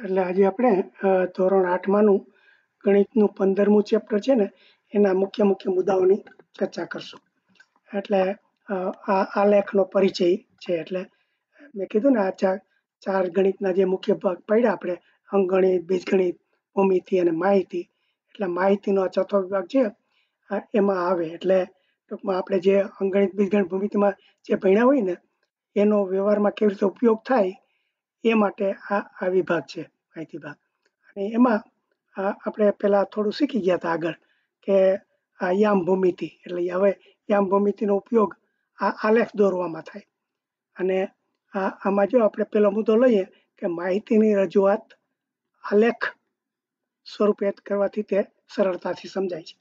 એટલે આજે આપણે ધોરણ આઠમાનું ગણિતનું પંદરમું ચેપ્ટર છે ને, એના મુખ્ય મુખ્ય મુદ્દાઓની ચર્ચા કરશું. એટલે આ આ લેખનો પરિચય છે એટલે મેં કીધું ને, આ ચાર ચાર ગણિતના જે મુખ્ય ભાગ પડ્યા આપણે અંગણિત બીજગણિત, ભૂમિતિ અને માહિતી. એટલે માહિતીનો આ ચોથો વિભાગ છે એમાં આવે. એટલે ટૂંકમાં આપણે જે અંગણિત બીજગણિત, ભૂમિતિમાં જે ભણ્યા હોય ને, એનો વ્યવહારમાં કેવી રીતે ઉપયોગ થાય એ માટે આ આ વિભાગ છે માહિતી ભાગ અને એમાં આપણે પહેલાં થોડું શીખી ગયા હતા આગળ કે આ યામ ભૂમિતિ એટલે હવે યામ ભૂમિતિનો ઉપયોગ આ આલેખ દોરવામાં થાય. અને આ, આમાં જો આપણે પેલો મુદ્દો લઈએ કે માહિતીની રજૂઆત આલેખ સ્વરૂપે કરવાથી તે સરળતાથી સમજાય છે.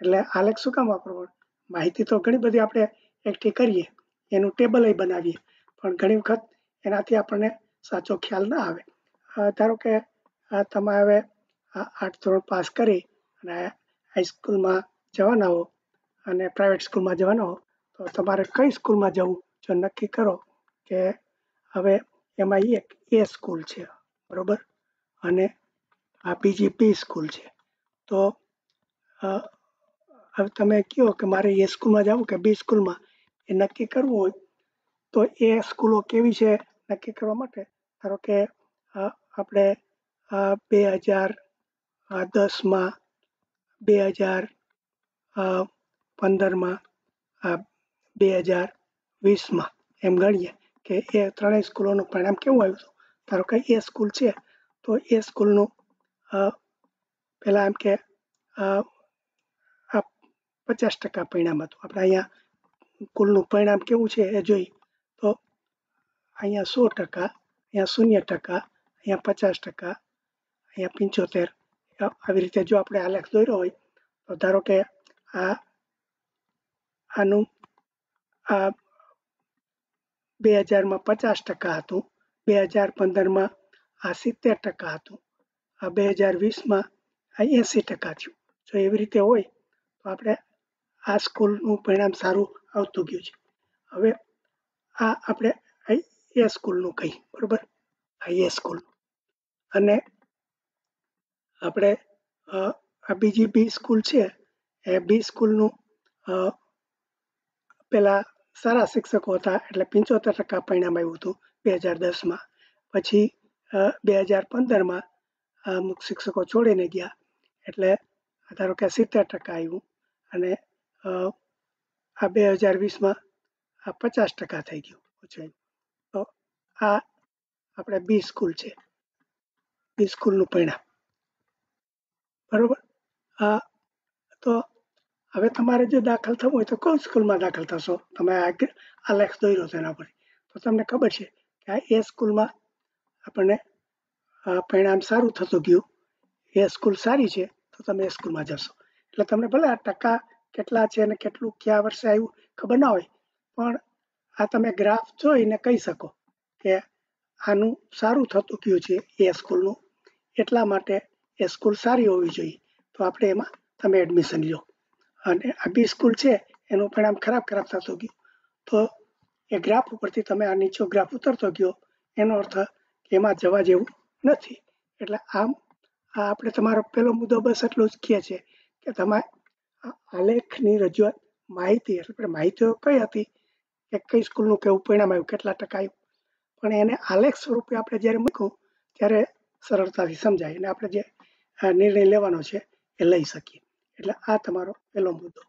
એટલે આલેખ શું કામ વાપરવો? માહિતી તો ઘણી બધી આપણે એકઠી કરીએ, એનું ટેબલ બનાવીએ. પણ ઘણી વખત એનાથી આપણને સાચો ખ્યાલ ના આવે. ધારો કે તમે હવે આઠ ધોરણ પાસ કરી અને હાઈસ્કૂલમાં જવાના હો અને પ્રાઇવેટ સ્કૂલમાં જવાના હો, તો તમારે કઈ સ્કૂલમાં જવું? જો નક્કી કરો કે હવે એમાં એક એ સ્કૂલ છે, બરાબર? અને આ બીજી બી સ્કૂલ છે. તો હવે તમે કહો કે મારે એ સ્કૂલમાં જવું કે બી સ્કૂલમાં એ નક્કી કરવું હોય તો એ સ્કૂલો કેવી છે? નક્કી કરવા માટે ધારો કે આપણે બે હજાર દસમાં, બે હજાર પંદરમાં બે હજાર વીસમાં એમ ગણીએ કે એ ત્રણેય સ્કૂલોનું પરિણામ કેવું આવ્યું હતું? ધારો કે એ સ્કૂલ છે, તો એ સ્કૂલનું પહેલાં એમ કે પચાસ ટકા પરિણામ હતું. આપણે અહીંયા કુલનું પરિણામ કેવું છે એ જોઈ, તો અહીંયા સો ટકા અહીંયા શૂન્ય ટકા, અહીંયા પચાસ ટકા, અહીંયા પંચોતેર. આવી રીતે જો આપણે આલેખ દોર્યો હોય, તો ધારો કે આ, આનું, આ બે હજારમાં પચાસ ટકા હતું, બે હજાર પંદરમાં આ સિત્તેર ટકા હતું, આ બે હજાર વીસમાં આ એંસી ટકા થયું. જો એવી રીતે હોય, તો આપણે આ સ્કૂલનું પરિણામ સારું આવતું ગયું છે. હવે આ આપણે એ સ્કૂલનું કહી બરાબર? આ એ સ્કૂલ અને આપણે આ બીજી બી સ્કૂલ છે, એ બી સ્કૂલનું પહેલાં સારા શિક્ષકો હતા, એટલે પંચોતેર ટકા પરિણામ આવ્યું હતું બે હજાર દસમાં. પછી બે હજાર પંદરમાં અમુક શિક્ષકો છોડીને ગયા, એટલે ધારો કે સિત્તેર ટકા આવ્યું અને આ બે હજાર વીસમાં આ પચાસ ટકા થઈ ગયું, ઓછું આ આપણે બી સ્કૂલ છે. બી સ્કૂલનું પરિણામ. બરાબર? આ તો હવે તમારે જો દાખલ થવું હોય તો કઈ સ્કૂલમાં દાખલ થશો? તમે આ લેખ દોર્યો છે એના પર તો તમને ખબર છે કે આ એ સ્કૂલમાં આપણને પરિણામ સારું થતું ગયું. એ સ્કૂલ સારી છે, તો તમે એ સ્કૂલમાં જશો. એટલે તમને ભલે આ ટકા કેટલા છે અને કેટલું કયા વર્ષે આવ્યું ખબર ના હોય, પણ આ તમે ગ્રાફ જોઈને કહી શકો. કે આનું સારું થતું ગયું છે એ સ્કૂલનું. એટલા માટે એ સ્કૂલ સારી હોવી જોઈએ. તો આપણે એમાં તમે એડમિશન લો. અને આ બી સ્કૂલ છે, એનું પરિણામ ખરાબ ખરાબ થતું ગયું. તો એ ગ્રાફ ઉપરથી તમે આ નીચો ગ્રાફ ઉતરતો ગયો, એનો અર્થ એમાં જવા જેવું નથી. એટલે આમ, આ આપણે તમારો પહેલો મુદ્દો બસ એટલો જ કહે છે કે તમારે આલેખની રજૂઆત માહિતી, એટલે માહિતીઓ કઈ હતી, કે કઈ સ્કૂલનું કેવું પરિણામ આવ્યું, કેટલા ટકા આવ્યું? પણ એને આલેખ સ્વરૂપે આપણે જ્યારે મૂક્યું ત્યારે સરળતાથી સમજાય અને આપણે જે નિર્ણય લેવાનો છે એ લઈ શકીએ. એટલે આ તમારો પહેલો મુદ્દો.